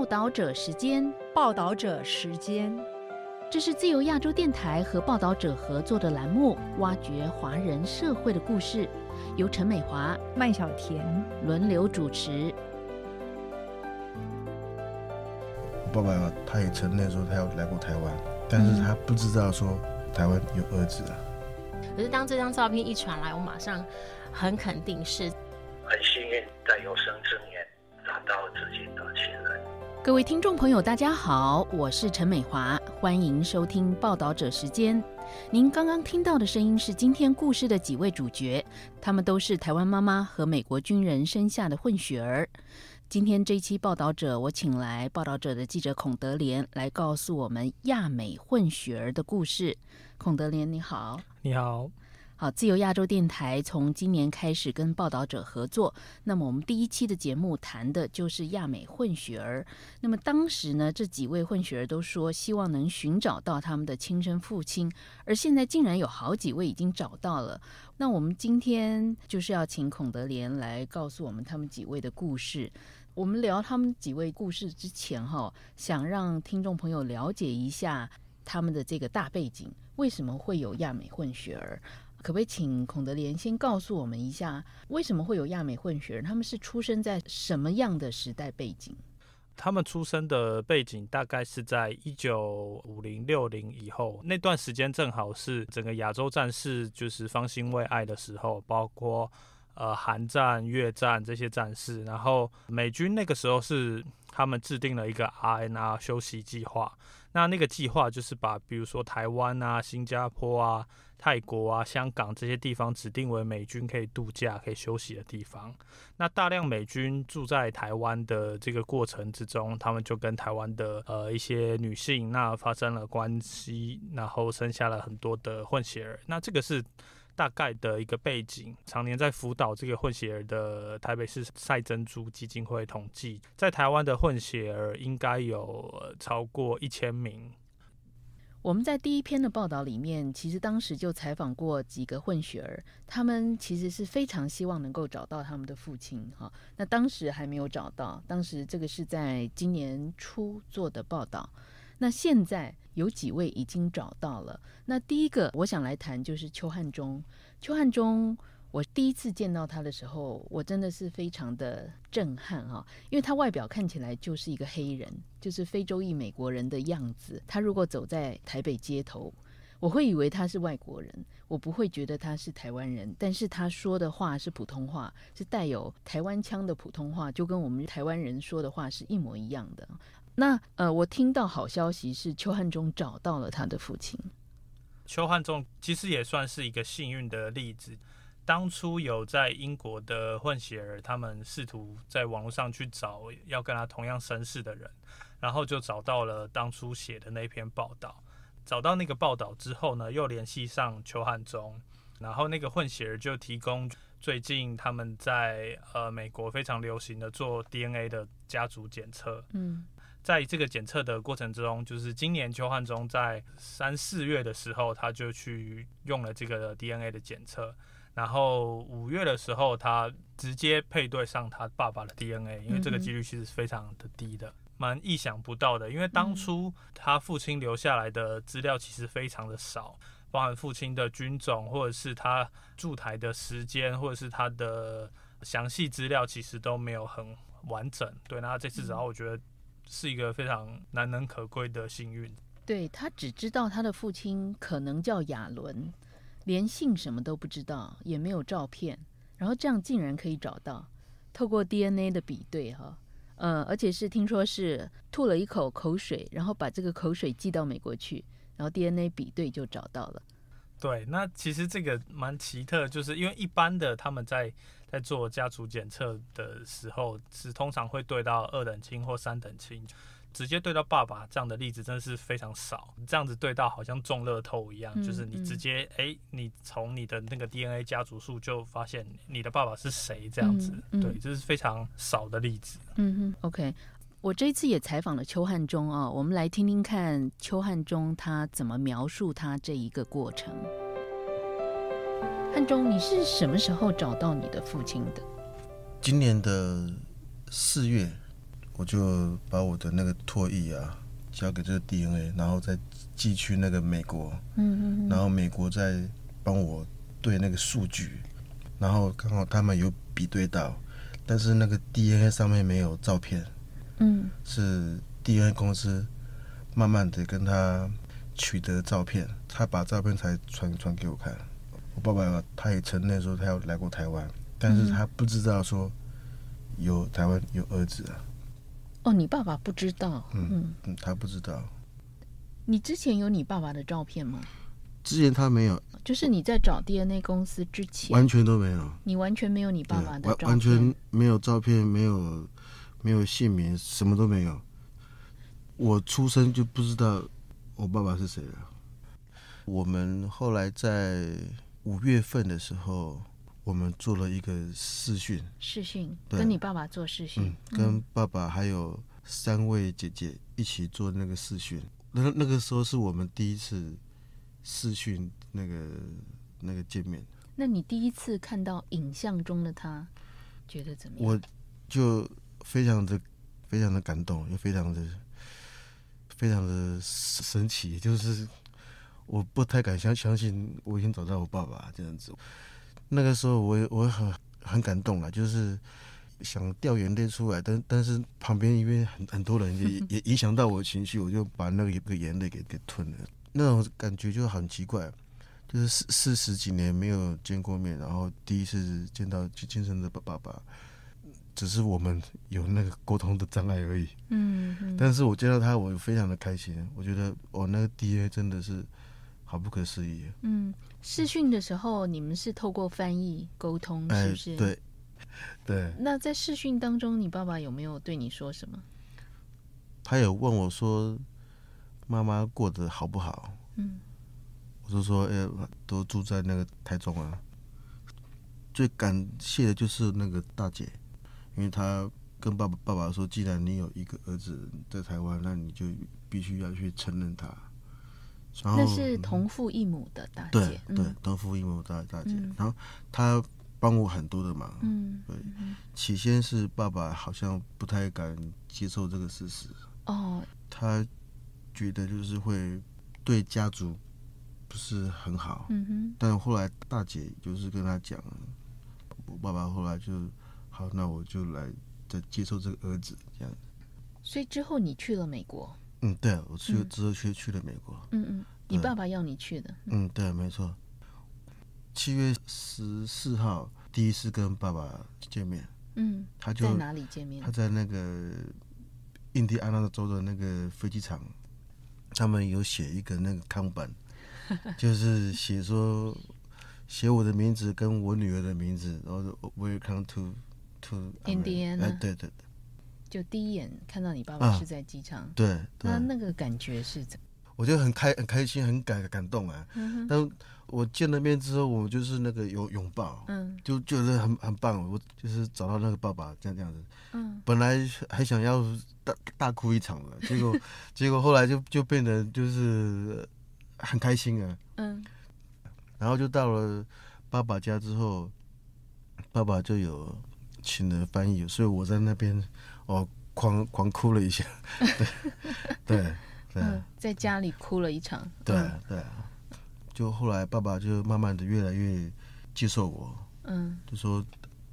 报道者时间，报道者时间，这是自由亚洲电台和报道者合作的栏目，挖掘华人社会的故事，由陈美华、麦小田轮流主持。我爸爸他也承认说他要来过台湾，但是他不知道说台湾有儿子啊。可是当这张照片一传来，我马上很肯定是很幸运在有生之年找到自己的亲人。各位听众朋友，大家好，我是陈美华，欢迎收听报道者时间。您刚刚听到的声音是今天故事的几位主角，他们都是台湾妈妈和美国军人生下的混血儿。今天这一期报道者，我请来报道者的记者孔德莲来告诉我们亚美混血儿的故事。孔德莲，你好。你好。好，自由亚洲电台从今年开始跟报道者合作。那么我们第一期的节目谈的就是亚美混血儿。那么当时呢，这几位混血儿都说希望能寻找到他们的亲生父亲，而现在竟然有好几位已经找到了。那我们今天就是要请孔德莲来告诉我们他们几位的故事。我们聊他们几位故事之前，哈，想让听众朋友了解一下他们的这个大背景，为什么会有亚美混血儿？可不可以请孔德莲先告诉我们一下，为什么会有亚美混血儿？他们是出生在什么样的时代背景？他们出生的背景大概是在一九五零六零以后，那段时间正好是整个亚洲战事就是方兴未艾的时候，包括呃韩战、越战这些战事，然后美军那个时候是他们制定了一个 RNR 休息计划。那那个计划就是把，比如说台湾啊、新加坡啊、泰国啊、香港这些地方指定为美军可以度假、可以休息的地方。那大量美军住在台湾的这个过程之中，他们就跟台湾的呃一些女性那发生了关系，然后生下了很多的混血儿。那这个是。大概的一个背景，常年在辅导这个混血儿的台北市赛珍珠基金会统计，在台湾的混血儿应该有超过一千名。我们在第一篇的报道里面，其实当时就采访过几个混血儿，他们其实是非常希望能够找到他们的父亲。哈，那当时还没有找到，当时这个是在今年初做的报道。那现在有几位已经找到了。那第一个我想来谈就是邱汉中。邱汉中，我第一次见到他的时候，我真的是非常的震撼哈，因为他外表看起来就是一个黑人，就是非洲裔美国人的样子。他如果走在台北街头，我会以为他是外国人，我不会觉得他是台湾人。但是他说的话是普通话，是带有台湾腔的普通话，就跟我们台湾人说的话是一模一样的。那呃，我听到好消息是邱汉中找到了他的父亲。邱汉中其实也算是一个幸运的例子。当初有在英国的混血儿，他们试图在网络上去找要跟他同样身世的人，然后就找到了当初写的那篇报道。找到那个报道之后呢，又联系上邱汉中，然后那个混血儿就提供最近他们在呃美国非常流行的做 DNA 的家族检测。嗯。在这个检测的过程中，就是今年邱汉中在三四月的时候，他就去用了这个 DNA 的检测，然后五月的时候，他直接配对上他爸爸的 DNA，因为这个几率其实是非常的低的，蛮意想不到的。因为当初他父亲留下来的资料其实非常的少，包含父亲的军种，或者是他驻台的时间，或者是他的详细资料，其实都没有很完整。对，那这次然后我觉得。是一个非常难能可贵的幸运。对他只知道他的父亲可能叫亚伦，连姓什么都不知道，也没有照片。然后这样竟然可以找到，透过 DNA 的比对，哈，呃，而且是听说是吐了一口口水，然后把这个口水寄到美国去，然后 DNA 比对就找到了。对，那其实这个蛮奇特，就是因为一般的他们在在做家族检测的时候，是通常会对到二等亲或三等亲，直接对到爸爸这样的例子真的是非常少。这样子对到好像中乐透一样，就是你直接哎，你从你的那个 DNA 家族数就发现你的爸爸是谁这样子，对，这是非常少的例子。嗯哼，OK。我这一次也采访了邱汉中啊，我们来听听看邱汉中他怎么描述他这一个过程。汉中，你是什么时候找到你的父亲的？今年的四月，我就把我的那个唾液啊交给这个 DNA，然后再寄去那个美国，嗯嗯然后美国再帮我对那个数据，然后刚好他们有比对到，但是那个 DNA 上面没有照片，嗯是 DNA 公司慢慢的跟他取得照片，他把照片才传传给我看。我爸爸他也承认说他有来过台湾，但是他不知道说有台湾有儿子啊，哦，你爸爸不知道，嗯嗯，嗯，他不知道。你之前有你爸爸的照片吗？之前他没有，就是你在找 DNA 公司之前，完全都没有，你完全没有你爸爸的照片，完完全没有照片，没有没有姓名，什么都没有。我出生就不知道我爸爸是谁了。我们后来在五月份的时候，我们做了一个视讯，视讯，跟你爸爸做视讯嗯，，跟爸爸还有三位姐姐一起做那个视讯。那那个时候是我们第一次视讯那个那个见面。那你第一次看到影像中的他，觉得怎么样？我就非常的非常的感动，又非常的非常的神奇，就是我不太敢相相信我已经找到我爸爸这样子。那个时候我也我很很感动了，就是想掉眼泪出来，但但是旁边因为很很多人也也影响到我的情绪，我就把那个个眼泪给给吞了。那种感觉就很奇怪，就是四四十几年没有见过面，然后第一次见到亲生的爸爸爸，只是我们有那个沟通的障碍而已。嗯嗯，但是我见到他，我非常的开心，我觉得我那个 DNA 真的是好不可思议。嗯，试训的时候你们是透过翻译沟通，是哎不是？。对，对，那在试训当中，你爸爸有没有对你说什么？他有问我说妈妈过得好不好？嗯我就说，哎、都住在那个台中啊。最感谢的就是那个大姐，因为她跟爸爸爸爸说，既然你有一个儿子在台湾，那你就必须要去承认他。然后那是同父异母的大姐，对嗯，同父异母大大姐，嗯然后她帮我很多的忙。嗯，对，起先是爸爸好像不太敢接受这个事实，哦，他觉得就是会对家族不是很好。嗯哼，但后来大姐就是跟他讲，我爸爸后来就好，那我就来再接受这个儿子这样。所以之后你去了美国，嗯，对，我去嗯之后去去了美国。嗯嗯，你爸爸要你去的，嗯，对，没错。七月十四号第一次跟爸爸见面，嗯，他就在哪里见面他？在那个印第安纳州的那个飞机场，他们有写一个那个看板，就是写说写我的名字跟我女儿的名字，然后 Welcome to to Indiana 哎，对对就第一眼看到你爸爸啊是在机场，对对那，那个感觉是怎么？我就很开很开心，很感感动啊。嗯哼但我见了面之后，我就是那个有拥抱，嗯就觉得很很棒。我就是找到那个爸爸，这样这样子。嗯本来还想要大大哭一场的，结果结果后来就就变得就是很开心啊。嗯然后就到了爸爸家之后，爸爸就有请了翻译，所以我在那边哦狂狂哭了一下。对对对。嗯，在家里哭了一场，对嗯。对，就后来爸爸就慢慢的越来越接受我，嗯。就说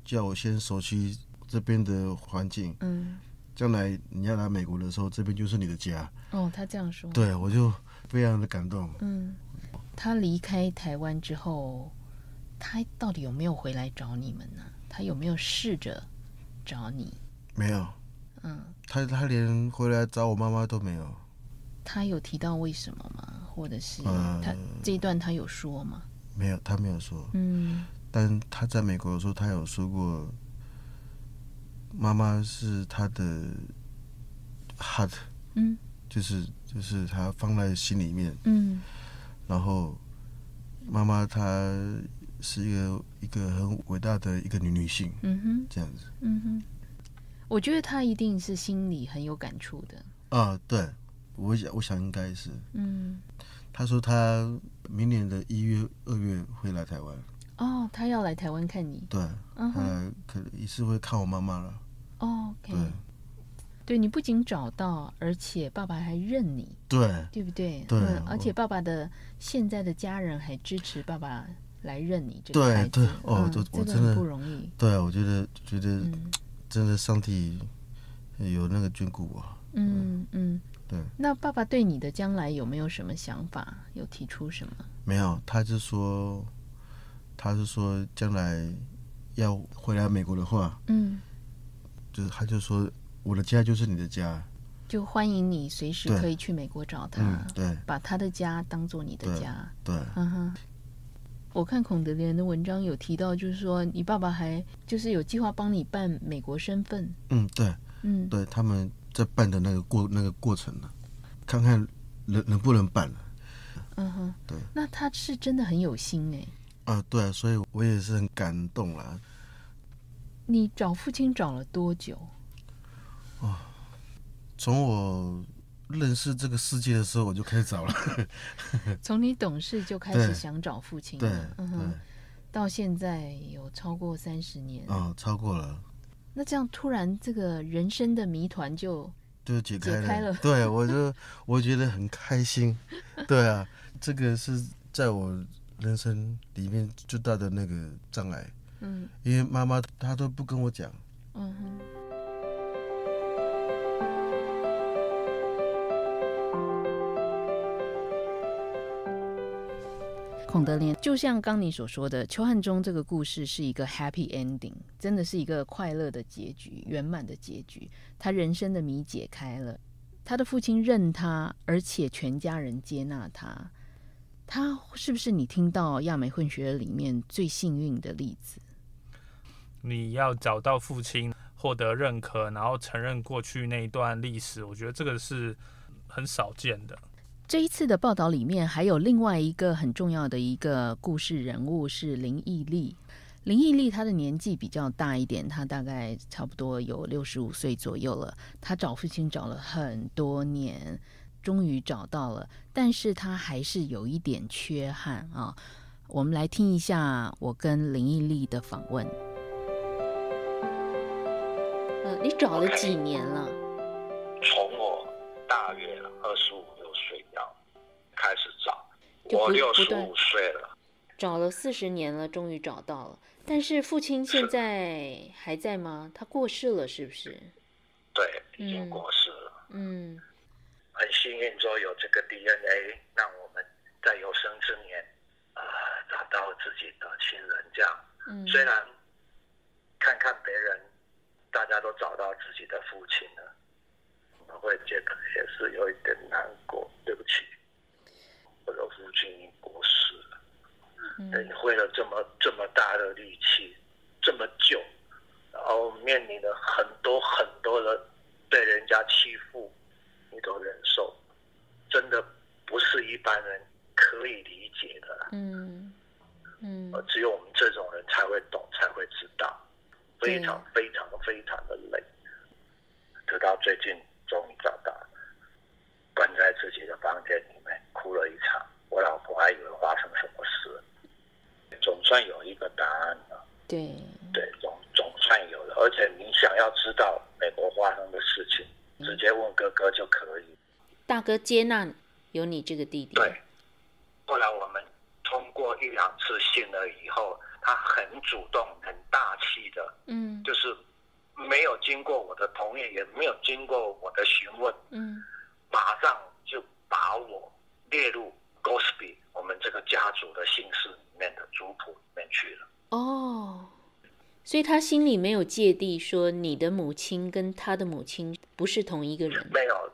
叫我先熟悉这边的环境，嗯，将来你要来美国的时候，这边就是你的家。哦，他这样说，对我就非常的感动。嗯，他离开台湾之后，他到底有没有回来找你们呢？他有没有试着找你？没有，嗯，他他连回来找我妈妈都没有。他有提到为什么吗？或者是呃他这一段他有说吗？没有，他没有说。嗯但他在美国的时候，他有说过，妈妈是他的 heart，嗯就是就是他放在心里面。嗯然后妈妈她是一个一个很伟大的一个女女性，嗯哼这样子嗯哼，我觉得他一定是心里很有感触的。啊。对，我想我想应该是。嗯，他说他明年的一月、二月会来台湾，哦，他要来台湾看你。对，嗯，他可能也是会看我妈妈了。哦对。对你不仅找到，而且爸爸还认你，对对不对？对嗯，而且爸爸的现在的家人还支持爸爸来认你这个对孩子，对哦嗯这我真的不容易。对啊，我觉得觉得嗯真的上帝有那个眷顾我。嗯嗯，对，那爸爸对你的将来有没有什么想法？有提出什么？没有，他就说，他是说将来要回来美国的话，嗯，就是他就说我的家就是你的家。就欢迎你随时可以去美国找他，嗯，对把他的家当做你的对家。对嗯哼。我看孔德莲的文章有提到，就是说你爸爸还就是有计划帮你办美国身份，嗯对嗯，对，他们在办的那个过那个过程呢，看看能能不能办嗯哼，对，那他是真的很有心哎。啊，对啊，所以我也是很感动啦。你找父亲找了多久？从我认识这个世界的时候，我就开始找了。从你懂事就开始想找父亲对了，嗯对哼，到现在有超过三十年。啊，超过了，那这样突然这个人生的谜团就就解开了。解开了对，我就我觉得很开心。对啊，这个是在我人生里面最大的那个障碍，嗯因为妈妈她都不跟我讲。嗯哼。孔德莲，就像刚你所说的，邱汉中这个故事是一个 happy ending，真的是一个快乐的结局，圆满的结局。他人生的谜解开了，他的父亲认他，而且全家人接纳他。他是不是你听到亚美混血里面最幸运的例子？你要找到父亲，获得认可，然后承认过去那一段历史，我觉得这个是很少见的。这一次的报道里面还有另外一个很重要的一个故事人物是林毅力。林毅力他的年纪比较大一点，他大概差不多有六十五岁左右了。他找父亲找了很多年，终于找到了，但是他还是有一点缺憾啊。我们来听一下我跟林毅力的访问。呃，你找了几年了？从我大约二十五我六十五岁了，找了四十年了，终于找到了。但是父亲现在还在吗？他过世了，是不是？对，已经嗯过世了。嗯很幸运说有这个 DNA，让我们在有生之年啊、找到自己的亲人。这样，嗯虽然看看别人，大家都找到自己的父亲了，我们会觉得也是有一点难过。对不起，我的父亲过世了。嗯费了这么这么大的力气，这么久，然后面临了很多很多的被人家欺负，你都忍受，真的不是一般人可以理解的啦。嗯嗯呃，只有我们这种人才会懂，才会知道，非常非常非常的累。直到最近终于找到，关在自己的房间里面哭了一场，我老婆还以为发生什么事，总算有一个答案了。对，对，总总算有了，而且你想要知道美国发生的事情，直接问哥哥就可以。大哥接纳有你这个弟弟。对，后来我们通过一两次信了以后，他很主动、很大气的，嗯就是没有经过我的同意，也没有经过我的询问，嗯马上就把我列入 Gosby 我们这个家族的姓氏里面的族谱里面去了。哦，所以他心里没有芥蒂，说你的母亲跟他的母亲不是同一个人。没有，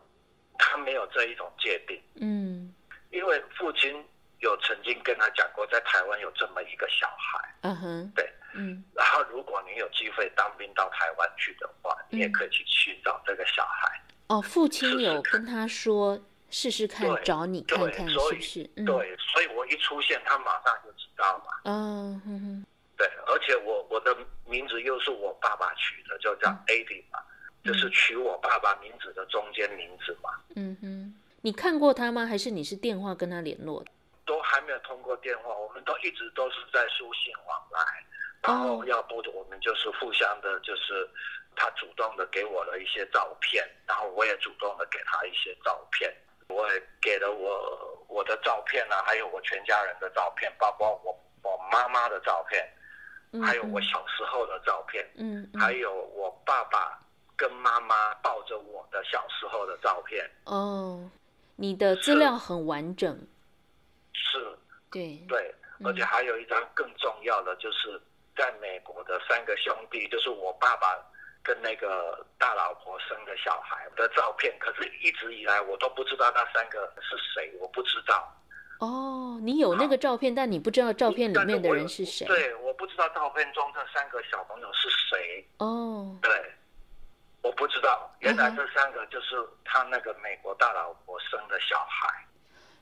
他没有这一种界定。嗯因为父亲有曾经跟他讲过，在台湾有这么一个小孩，嗯哼，对，嗯然后如果你有机会当兵到台湾去的话，你也可以去寻找这个小孩。哦，父亲有跟他说试试看，找你看对，看是不是？嗯，对，所以我一出现，他马上就知道嘛。哦，哼哼，对，而且我我的名字又是我爸爸取的，就叫 Adi 嘛，就是取我爸爸名字的中间名字嘛。嗯哼，你看过他吗？还是你是电话跟他联络的？都还没有通过电话，我们都一直都是在书信往来。然后要不我们就是互相的，就是他主动的给我了一些照片，然后我也主动的给他一些照片，我也给了我我的照片啊，还有我全家人的照片，包括我我妈妈的照片，还有我小时候的照片，嗯，嗯。还有我爸爸跟妈妈抱着我的小时候的照片，哦，你的资料很完整，是对，对，而且还有一张更重要的，就是在美国的三个兄弟，就是我爸爸跟那个大老婆生的小孩的照片。可是一直以来我都不知道那三个是谁，我不知道。哦，你有那个照片，但你不知道照片里面的人是谁，对，我不知道照片中这三个小朋友是谁。哦，对，我不知道，原来这三个就是他那个美国大老婆生的小孩。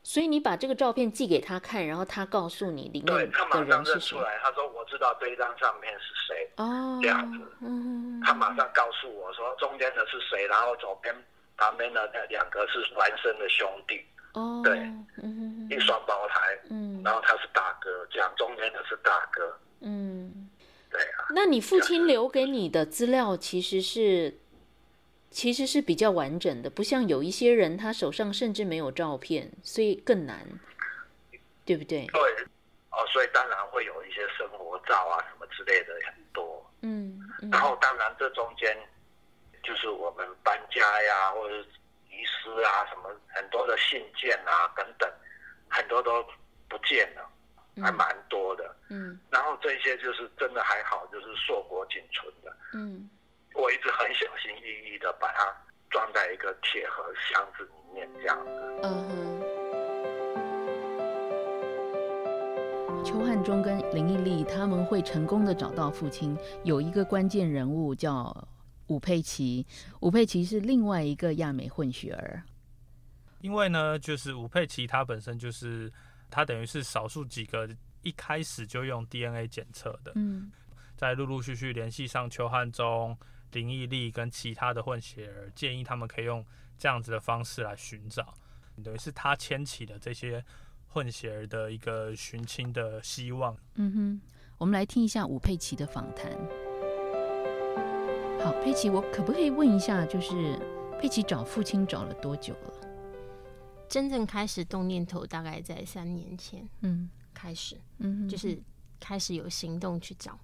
所以你把这个照片寄给他看，然后他告诉你里面的对他马上人是谁认出，来，他说我知道这一张照片是谁。哦，这样子嗯，他马上告诉我说中间的是谁，然后左边旁边的那两个是孪生的兄弟，哦，对嗯一双胞胎，嗯然后他是大哥，这样中间的是大哥，嗯，对啊，那你父亲留给你的资料其实是其实是比较完整的，不像有一些人他手上甚至没有照片，所以更难，对不对？对，哦，所以当然会有一些生活照啊什么之类的很多，嗯嗯然后当然这中间就是我们搬家呀，或者是遗失啊什么很多的信件啊等等，很多都不见了，还蛮多的。嗯然后这些就是真的还好，就是硕果仅存的。嗯我一直很小心翼翼的把它装在一个铁盒箱子里面，这样子。嗯哼。邱汉忠跟林忆莉他们会成功的找到父亲，有一个关键人物叫伍佩奇。伍佩奇是另外一个亚美混血儿。因为呢，就是伍佩奇他本身就是他等于是少数几个一开始就用 DNA 检测的，嗯在陆陆续续联系上邱汉忠、林毅力跟其他的混血儿，建议他们可以用这样子的方式来寻找，等于是他牵起了这些混血儿的一个寻亲的希望。嗯哼，我们来听一下伍佩奇的访谈。好，佩奇，我可不可以问一下，就是佩奇找父亲找了多久了？真正开始动念头大概在三年前嗯开始，嗯，就是开始有行动去找。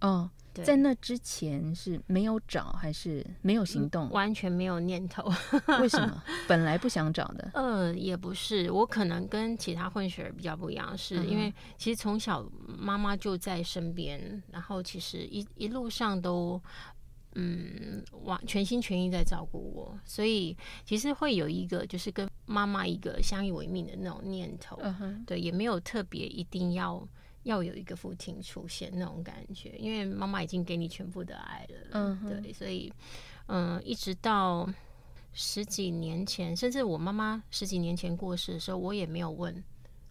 哦，在那之前是没有找还是没有行动？完全没有念头。为什么？本来不想找的。呃，也不是，我可能跟其他混血儿比较不一样，是因为其实从小妈妈就在身边，然后其实一一路上都。嗯，完全心全意在照顾我，所以其实会有一个就是跟妈妈一个相依为命的那种念头。对，也没有特别一定要要有一个父亲出现那种感觉，因为妈妈已经给你全部的爱了。嗯对，所以嗯、一直到十几年前，甚至我妈妈十几年前过世的时候，我也没有问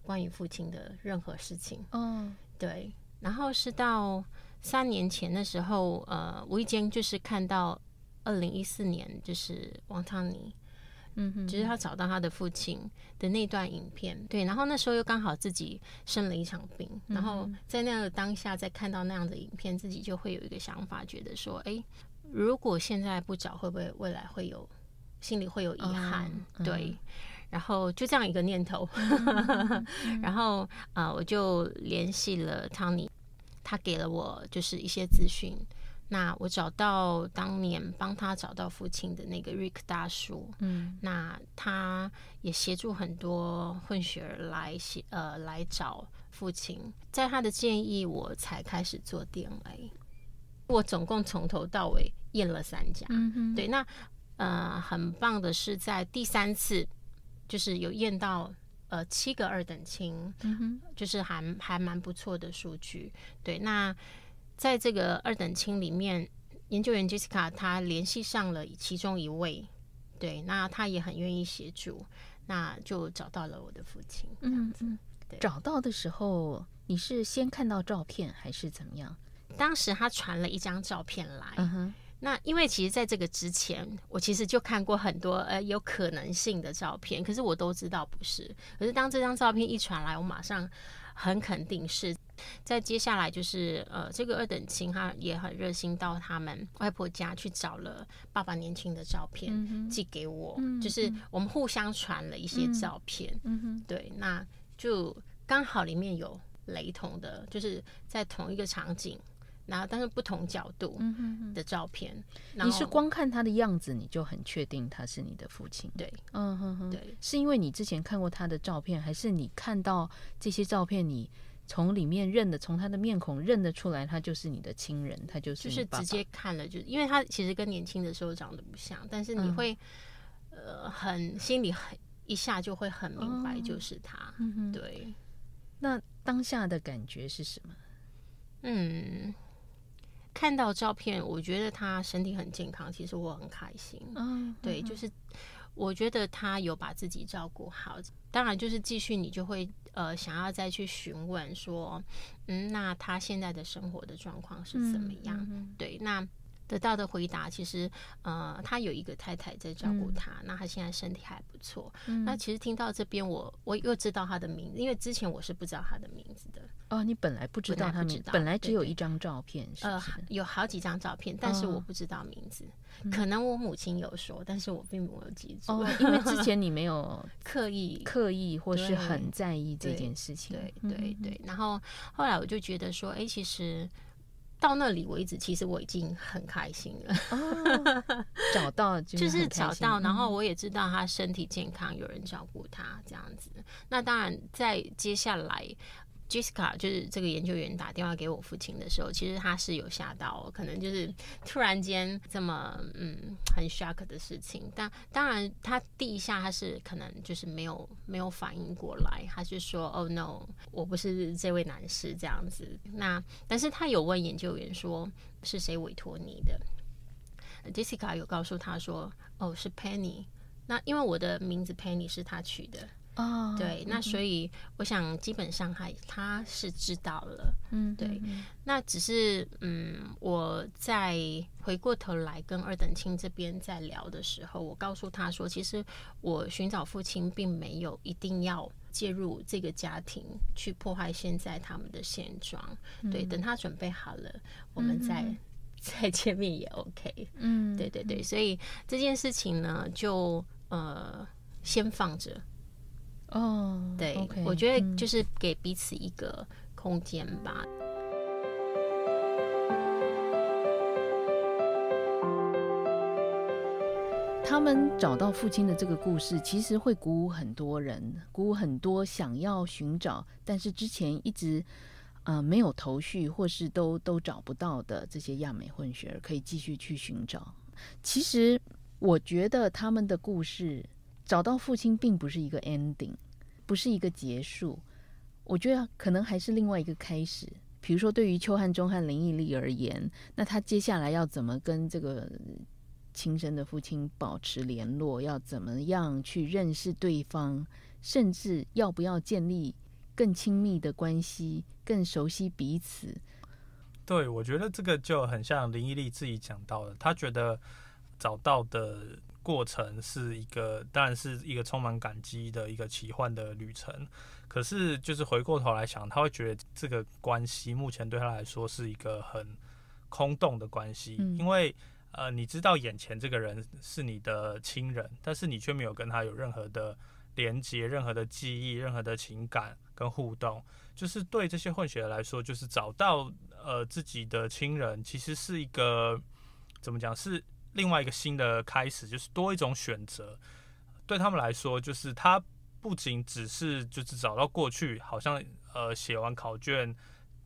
关于父亲的任何事情。嗯，对，然后是到三年前的时候，呃，无意间就是看到二零一四年，就是王汤尼，嗯哼，就是他找到他的父亲的那段影片，对，然后那时候又刚好自己生了一场病，然后在那个当下再看到那样的影片，自己就会有一个想法，觉得说，哎，如果现在不找，会不会未来会有心里会有遗憾？哦对，然后就这样一个念头，然后呃，我就联系了汤尼，他给了我就是一些资讯。那我找到当年帮他找到父亲的那个 Rick 大叔，嗯那他也协助很多混血儿来协呃来找父亲，在他的建议我才开始做 DNA。我总共从头到尾验了三家，嗯，对，那呃很棒的是在第三次就是有验到呃七个二等亲，嗯，就是还还蛮不错的数据。对，那在这个二等亲里面，研究员 Jessica 她联系上了其中一位，对，那她也很愿意协助，那就找到了我的父亲。这样子，嗯嗯，对找到的时候你是先看到照片还是怎么样？当时他传了一张照片来，嗯哼，那因为其实在这个之前，我其实就看过很多呃有可能性的照片，可是我都知道不是。可是当这张照片一传来，我马上很肯定是在接下来就是呃，这个二等亲他也很热心到他们外婆家去找了爸爸年轻的照片、嗯寄给我，嗯就是我们互相传了一些照片。嗯哼，对，那就刚好里面有雷同的，就是在同一个场景，然后但是不同角度。的照片。然你是光看他的样子，你就很确定他是你的父亲？对嗯哼哼，对，是因为你之前看过他的照片，还是你看到这些照片，你从里面认得，从他的面孔认得出来，他就是你的亲人，他就是就是直接看了就，因为他其实跟年轻的时候长得不像，但是你嗯会、呃很心里很一下就会很明白哦就是他。嗯哼，对，那当下的感觉是什么？嗯，看到照片，我觉得他身体很健康，其实我很开心。嗯，对，就是我觉得他有把自己照顾好。当然，就是继续你就会呃想要再去询问说，嗯，那他现在的生活的状况是怎么样？嗯对，那得到的回答其实呃他有一个太太在照顾他，那他现在身体还不错。嗯那其实听到这边我我又知道他的名字，因为之前我是不知道他的名字的。哦，你本来不知道他名，本来不知道本来只有一张照片，是呃有好几张照片，但是我哦不知道名字。可能我母亲有说，但是我并没有记住。哦，因为之前你没有 刻意刻意或是很在意这件事情，对嗯对对，然后后来我就觉得说，哎、其实到那里为止，其实我已经很开心了，哦，找到就就是找到，然后嗯我也知道他身体健康，有人照顾他这样子。那当然，在接下来。Jessica 就是这个研究员打电话给我父亲的时候，其实他是有吓到，可能就是突然间这么嗯很 shock 的事情。但当然，他第一下他是可能就是没有没有反应过来，他就说哦 no，我不是这位男士这样子。那但是他有问研究员说是谁委托你的，Jessica 有告诉他说哦是 Penny。那因为我的名字 Penny 是他取的，哦，对，那所以我想基本上还他是知道了，嗯，对嗯那只是嗯，我在回过头来跟二等亲这边在聊的时候，我告诉他说，其实我寻找父亲并没有一定要介入这个家庭去破坏现在他们的现状，对，等他准备好了，我们再、再见面也 OK，嗯，对对对，所以这件事情呢，就呃先放着，哦，对我觉得嗯就是给彼此一个空间吧。他们找到父亲的这个故事，其实会鼓舞很多人，鼓舞很多想要寻找，但是之前一直呃没有头绪或是都都找不到的这些亚美混血儿，可以继续去寻找。其实我觉得他们的故事找到父亲，并不是一个 ending，不是一个结束，我觉得可能还是另外一个开始。比如说，对于邱汉忠和林毅利而言，那他接下来要怎么跟这个亲生的父亲保持联络，要怎么样去认识对方，甚至要不要建立更亲密的关系，更熟悉彼此。对，我觉得这个就很像林依丽自己讲到的，他觉得找到的过程是一个，当然是一个充满感激的一个奇幻的旅程。可是，就是回过头来想，他会觉得这个关系目前对他来说是一个很空洞的关系，嗯因为呃，你知道眼前这个人是你的亲人，但是你却没有跟他有任何的连接、任何的记忆、任何的情感跟互动。就是对这些混血来说，就是找到呃自己的亲人，其实是一个怎么讲，是另外一个新的开始，就是多一种选择。对他们来说，就是他不仅只是就是找到过去，好像呃写完考卷，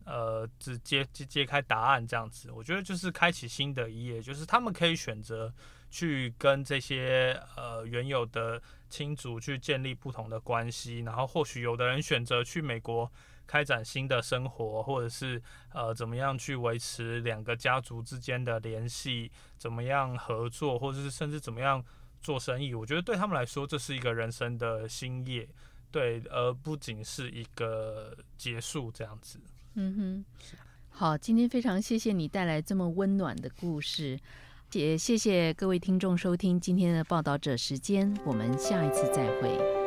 呃只揭揭揭开答案这样子。我觉得就是开启新的一页，就是他们可以选择去跟这些呃原有的亲族去建立不同的关系，然后或许有的人选择去美国开展新的生活，或者是呃怎么样去维持两个家族之间的联系，怎么样合作，或者是甚至怎么样做生意。我觉得对他们来说，这是一个人生的新页，对，而不仅是一个结束这样子。嗯哼，好，今天非常谢谢你带来这么温暖的故事，也谢谢各位听众收听今天的报道者时间，我们下一次再会。